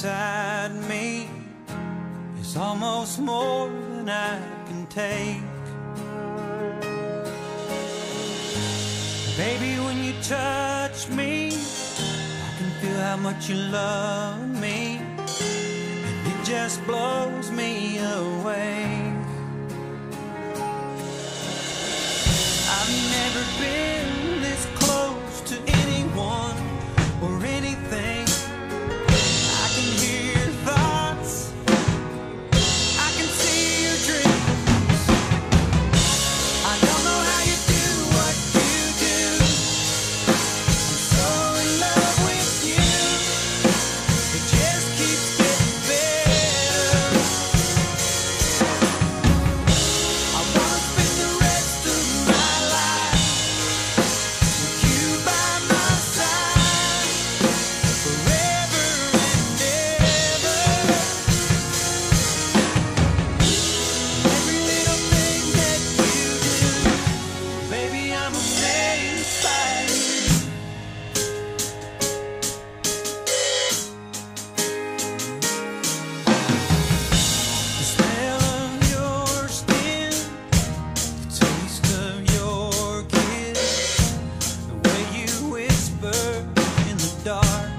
inside me is almost more than I can take. Baby, when you touch me, I can feel how much you love me, and it just blows me away. dark.